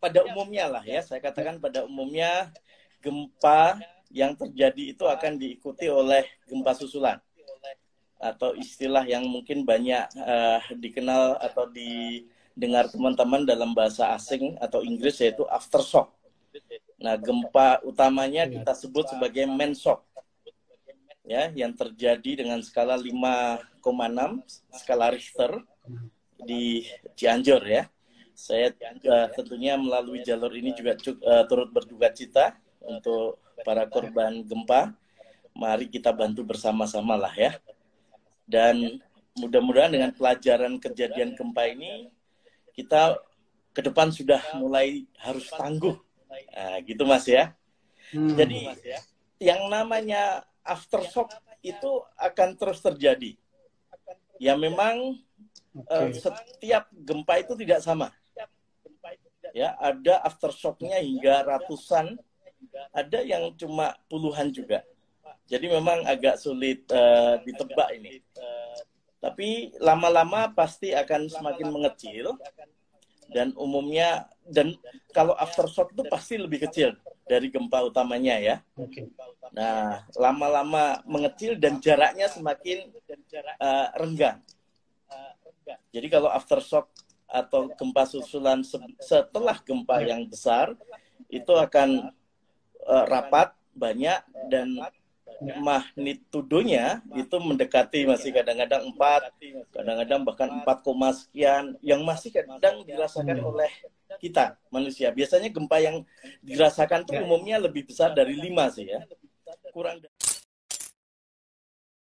pada umumnya lah ya, saya katakan pada umumnya gempa yang terjadi itu akan diikuti oleh gempa susulan atau istilah yang mungkin banyak uh, dikenal atau didengar teman-teman dalam bahasa asing atau Inggris yaitu aftershock. Nah, gempa utamanya kita sebut sebagai main shock. Ya, yang terjadi dengan skala 5,6 skala Richter di Cianjur ya saya uh, tentunya melalui jalur ini juga uh, turut berduka cita untuk para korban gempa. Mari kita bantu bersama-sama lah ya. Dan mudah-mudahan dengan pelajaran kejadian gempa ini kita ke depan sudah mulai harus tangguh. Nah, gitu Mas ya. Hmm. Jadi yang namanya aftershock itu akan terus terjadi. Ya memang okay. uh, setiap gempa itu tidak sama ya ada aftershocknya hingga ratusan. Ada yang cuma puluhan juga. Jadi memang agak sulit uh, ditebak ini. Tapi lama-lama pasti akan semakin mengecil. Dan umumnya dan kalau aftershock itu pasti lebih kecil dari gempa utamanya ya. Nah, lama-lama mengecil dan jaraknya semakin uh, renggang. Jadi kalau aftershock atau gempa susulan setelah gempa yang besar itu akan uh, rapat banyak dan magnitudonya itu mendekati masih kadang-kadang 4, kadang-kadang bahkan 4, sekian yang masih kadang dirasakan oleh kita manusia. Biasanya gempa yang dirasakan itu umumnya lebih besar dari 5 sih ya. Kurang